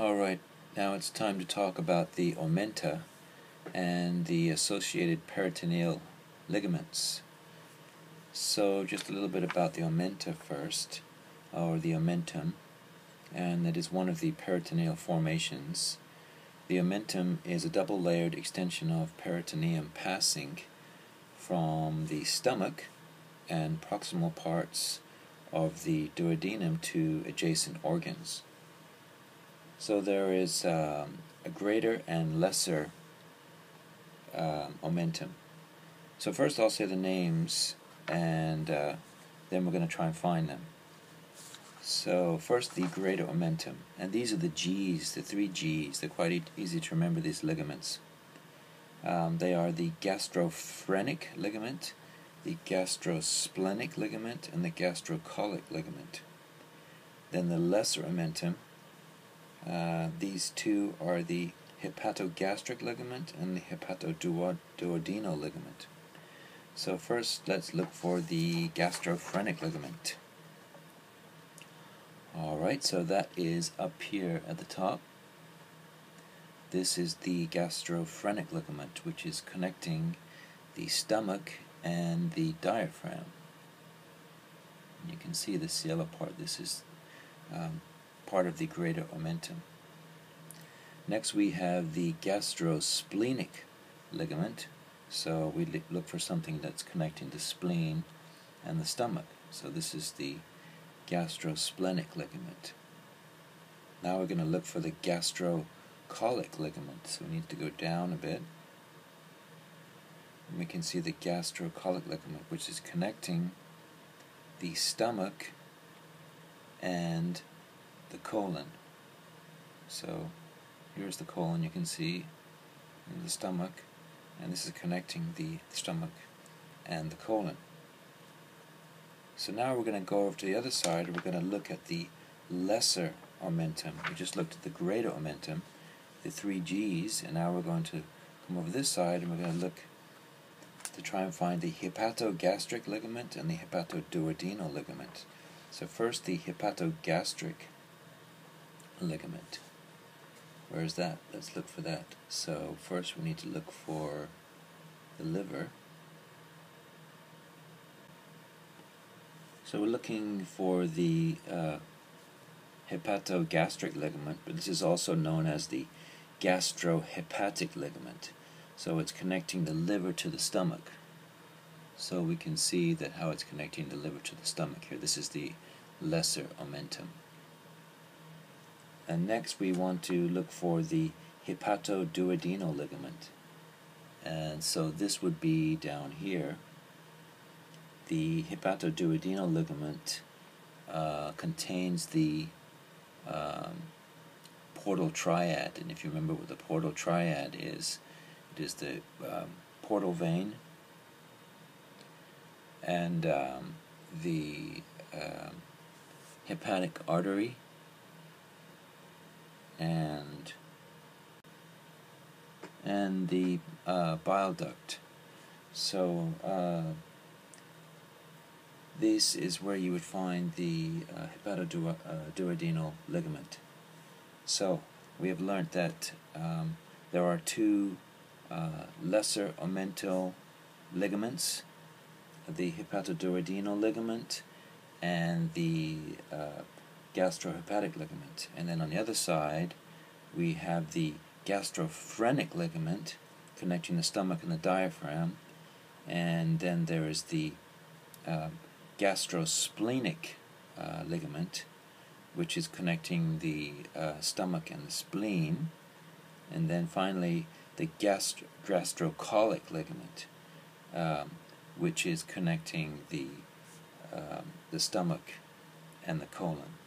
Alright, now it's time to talk about the omenta and the associated peritoneal ligaments. So just a little bit about the omenta first, or the omentum, and that is one of the peritoneal formations. The omentum is a double-layered extension of peritoneum passing from the stomach and proximal parts of the duodenum to adjacent organs. So there is um, a greater and lesser um, omentum. So first I'll say the names and uh, then we're going to try and find them. So first the greater omentum, and these are the G's, the three G's. They're quite e easy to remember these ligaments. Um, they are the gastrophrenic ligament, the gastrosplenic ligament, and the gastrocolic ligament. Then the lesser omentum uh, these two are the hepatogastric ligament and the hepatoduodenal ligament. So first let's look for the gastrophrenic ligament. Alright, so that is up here at the top. This is the gastrophrenic ligament which is connecting the stomach and the diaphragm. You can see this yellow part, this is um, part of the greater omentum. Next we have the gastrosplenic ligament. So we look for something that's connecting the spleen and the stomach. So this is the gastrosplenic ligament. Now we're going to look for the gastrocolic ligament. So we need to go down a bit. And we can see the gastrocolic ligament, which is connecting the stomach and the colon. So here's the colon you can see in the stomach and this is connecting the stomach and the colon. So now we're going to go over to the other side we're going to look at the lesser omentum. We just looked at the greater omentum, the three G's, and now we're going to come over this side and we're going to look to try and find the hepatogastric ligament and the hepatoduodenal ligament. So first the hepatogastric ligament. Where is that? Let's look for that. So first we need to look for the liver. So we're looking for the uh, hepatogastric ligament, but this is also known as the gastrohepatic ligament. So it's connecting the liver to the stomach. So we can see that how it's connecting the liver to the stomach here. This is the lesser omentum. And next we want to look for the hepatoduodenal ligament. And so this would be down here. The hepatoduodenal ligament uh, contains the um, portal triad. And if you remember what the portal triad is, it is the um, portal vein and um, the um, hepatic artery and and the uh, bile duct. So uh, this is where you would find the uh, hepatoduodenal uh, ligament. So we have learned that um, there are two uh, lesser omental ligaments, the hepatoduodenal ligament and the uh, gastrohepatic ligament. And then on the other side, we have the gastrophrenic ligament connecting the stomach and the diaphragm. And then there is the uh, gastrosplenic uh, ligament, which is connecting the uh, stomach and the spleen. And then finally, the gastro gastrocolic ligament, um, which is connecting the, um, the stomach and the colon.